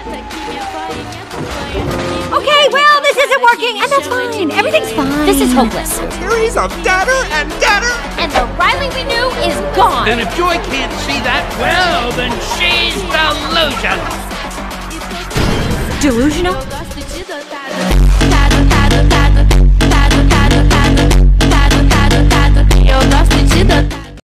Okay, well, this isn't working, and that's fine. Everything's fine. This is hopeless. Series of deader and deader. And the Riley we knew is gone. And if Joy can't see that, well, then she's delusional. Delusional?